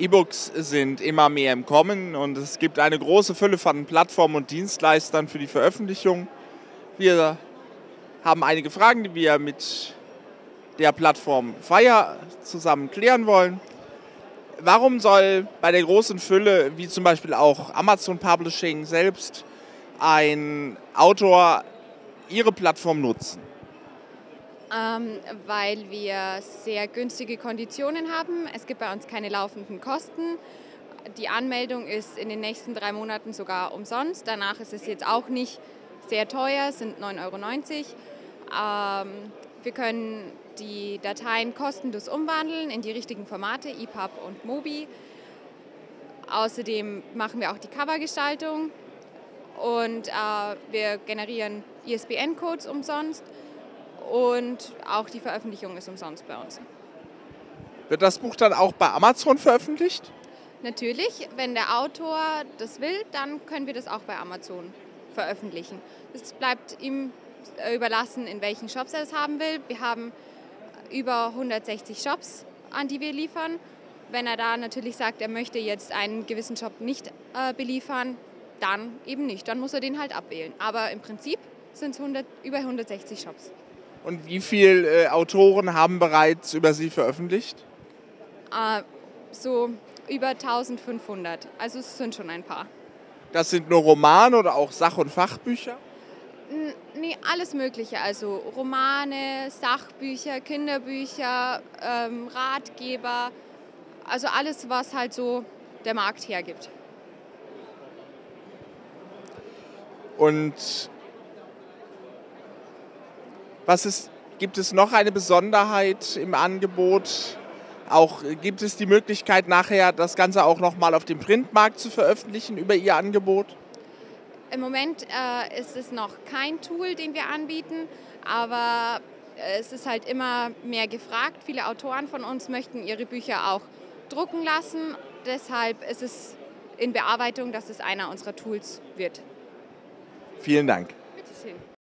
E-Books sind immer mehr im Kommen und es gibt eine große Fülle von Plattformen und Dienstleistern für die Veröffentlichung. Wir haben einige Fragen, die wir mit der Plattform Fire zusammen klären wollen. Warum soll bei der großen Fülle, wie zum Beispiel auch Amazon Publishing selbst, ein Autor ihre Plattform nutzen? Ähm, weil wir sehr günstige Konditionen haben. Es gibt bei uns keine laufenden Kosten. Die Anmeldung ist in den nächsten drei Monaten sogar umsonst. Danach ist es jetzt auch nicht sehr teuer, sind 9,90 Euro. Ähm, wir können die Dateien kostenlos umwandeln in die richtigen Formate, EPUB und Mobi. Außerdem machen wir auch die Covergestaltung und äh, wir generieren ISBN-Codes umsonst und auch die Veröffentlichung ist umsonst bei uns. Wird das Buch dann auch bei Amazon veröffentlicht? Natürlich, wenn der Autor das will, dann können wir das auch bei Amazon veröffentlichen. Es bleibt ihm überlassen, in welchen Shops er es haben will. Wir haben über 160 Shops, an die wir liefern. Wenn er da natürlich sagt, er möchte jetzt einen gewissen Shop nicht äh, beliefern, dann eben nicht. Dann muss er den halt abwählen. Aber im Prinzip sind es über 160 Shops. Und wie viele äh, Autoren haben bereits über Sie veröffentlicht? Äh, so über 1500. Also es sind schon ein paar. Das sind nur Romane oder auch Sach- und Fachbücher? Nee, alles Mögliche. Also Romane, Sachbücher, Kinderbücher, ähm, Ratgeber. Also alles, was halt so der Markt hergibt. Und was ist, gibt es noch eine Besonderheit im Angebot? Auch gibt es die Möglichkeit, nachher das Ganze auch nochmal auf dem Printmarkt zu veröffentlichen über Ihr Angebot? Im Moment äh, ist es noch kein Tool, den wir anbieten, aber es ist halt immer mehr gefragt. Viele Autoren von uns möchten ihre Bücher auch drucken lassen. Deshalb ist es in Bearbeitung, dass es einer unserer Tools wird. Vielen Dank. Bitte schön.